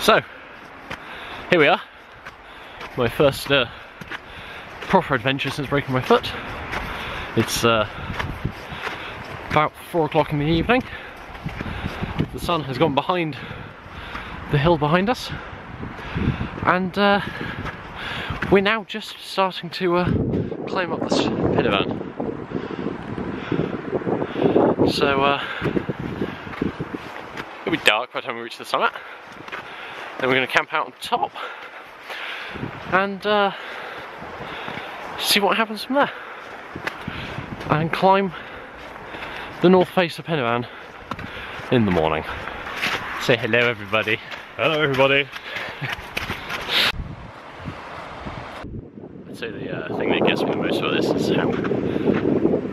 So, here we are. My first uh, proper adventure since breaking my foot. It's uh, about four o'clock in the evening. The sun has gone behind the hill behind us, and uh, we're now just starting to uh, climb up this Pen y Fan. So, uh, it'll be dark by the time we reach the summit. Then we're going to camp out on top and uh, see what happens from there. And climb the north face of Pen y Fan in the morning. Say hello, everybody. Hello, everybody. I'd say the uh, thing that gets me the most about this is how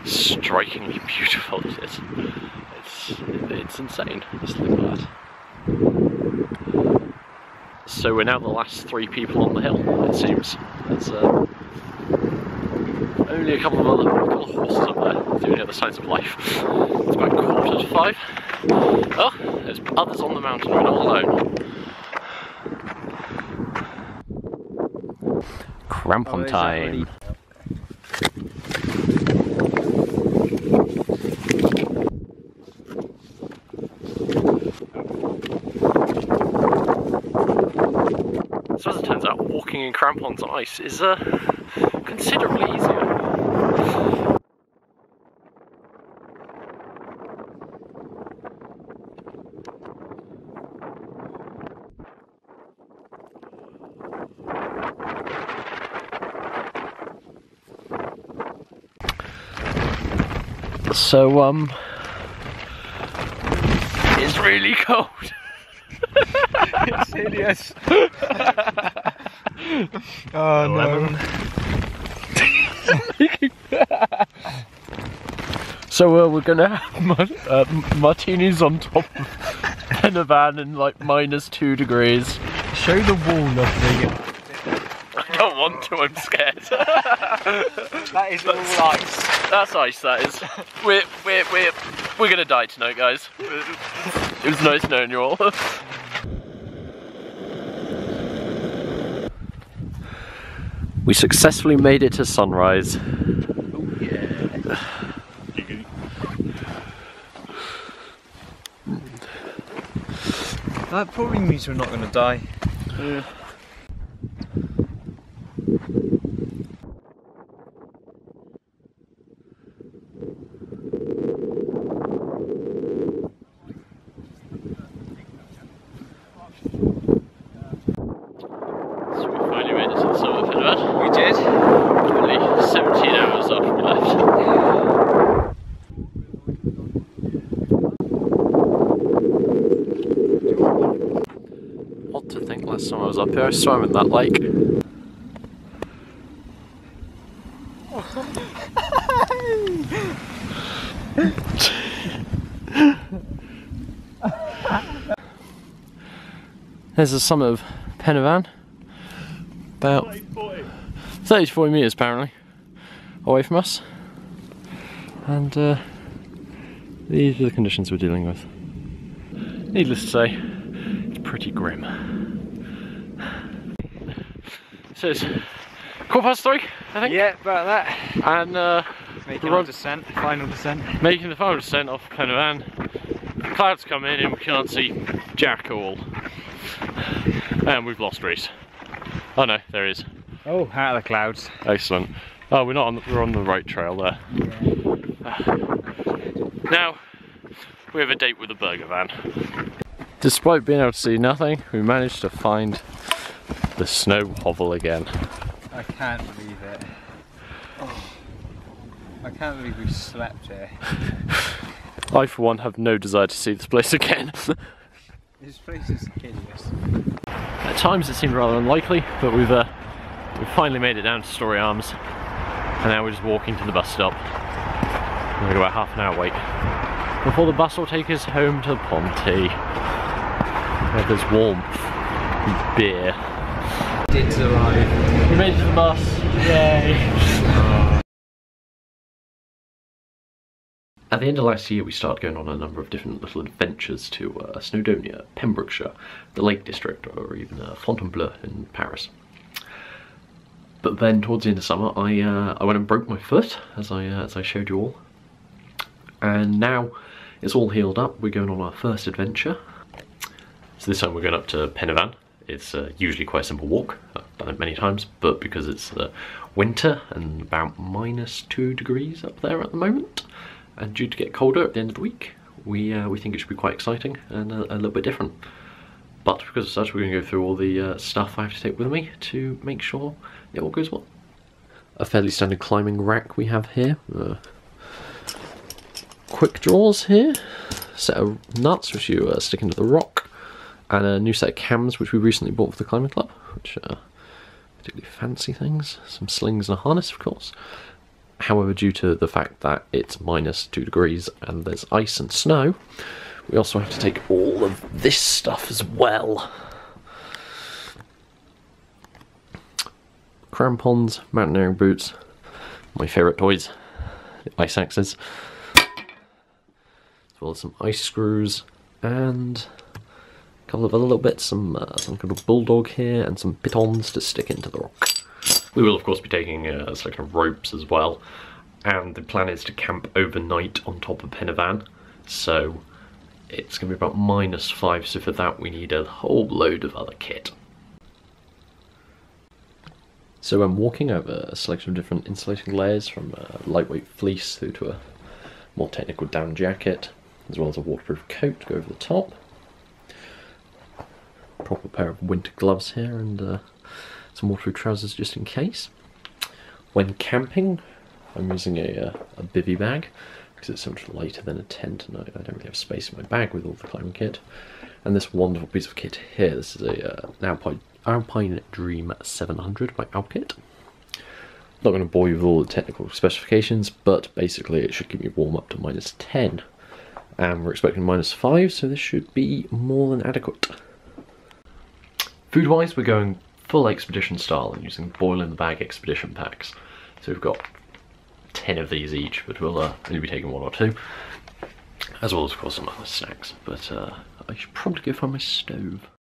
strikingly beautiful it is. It's, it's insane. Just look at that. So we're now the last three people on the hill, it seems. There's uh, only a couple of other couple of horses up there doing the other sides of life. It's about quarter to five. Oh, there's others on the mountain, we're not alone. Crampon Oh, time. really- So as it turns out, walking in crampons on ice is uh, considerably easier. So um, it's really cold. Serious. oh no. So uh, we're gonna have uh, martinis on top of van in like minus two degrees. Show the wall nothing. I don't want to. I'm scared. That is all ice. That's ice. That is. We're we're we're we're gonna die tonight, guys. It was nice knowing you all. We successfully made it to sunrise. That probably means we're not going to die. So we finally made it to the summit of Pen y Fan. We did. Only 17 hours after we left. Odd to think last time I was up here swam in that lake. There's the summit of Pen y Fan. About 30 to 40 metres apparently away from us. And uh, these are the conditions we're dealing with. Needless to say, it's pretty grim. So it's quarter past three, I think. Yeah, about that. And uh, Making Road- our descent, final descent. making the final descent off Pen y Fan. Clouds come in and we can't see jack all. And we've lost Reese. Oh no, there he is. Oh, out of the clouds. Excellent. Oh, we're not on. The, we're on the right trail there. Now we have a date with the burger van. Despite being able to see nothing, we managed to find the snow hovel again. I can't believe it. I can't believe we slept here. I, for one, have no desire to see this place again. This place is hideous. At times it seemed rather unlikely, but we've uh, we've finally made it down to Storey Arms, and now we're just walking to the bus stop. We've got about half an hour wait before the bus will take us home to Ponty, where there's warmth and beer. Did survive. We made it to the bus. Yay! At the end of last year, we started going on a number of different little adventures to uh, Snowdonia, Pembrokeshire, the Lake District, or even uh, Fontainebleau in Paris. But then, towards the end of summer, I uh, I went and broke my foot, as I uh, as I showed you all, and now it's all healed up. We're going on our first adventure. So this time we're going up to Pen y Fan. It's uh, usually quite a simple walk. I've done it many times, but because it's winter and about minus two degrees up there at the moment, and due to get colder at the end of the week, we uh, we think it should be quite exciting and a, a, little bit different. But because of such, we're going to go through all the uh, stuff I have to take with me to make sure it all goes well. A fairly standard climbing rack we have here. Uh, quick draws here, set of nuts which you uh, stick into the rock, and a new set of cams which we recently bought for the climbing club, which are particularly fancy things. Some slings and a harness, of course. However, due to the fact that it's minus two degrees and there's ice and snow, we also have to take all of this stuff as well. Crampons, mountaineering boots, my favourite toys, ice axes, as well as some ice screws and a couple of other little bits, some uh, some kind of bulldog here and some pitons to stick into the rock. We will of course be taking uh, a selection of ropes as well and the plan is to camp overnight on top of Pen y Fan so it's going to be about minus five so for that we need a whole load of other kit. So I'm walking over a selection of different insulating layers from a lightweight fleece through to a more technical down jacket as well as a waterproof coat to go over the top. Proper pair of winter gloves here and uh, some waterproof trousers just in case. When camping, I'm using a, uh, a bivy bag because it's so much lighter than a tent and I, I, don't really have space in my bag with all the climbing kit. And this wonderful piece of kit here, this is a uh, Alpine, Alpine Dream 700 by Alpkit. Not going to bore you with all the technical specifications, but basically it should keep me warm up to minus 10. And we're expecting minus 5, so this should be more than adequate. Food-wise, we're going full expedition style and using boil in the bag expedition packs. So we've got 10 of these each, but we'll uh, only be taking one or two. As well as, of course, some other snacks. But uh, I should probably go find my stove.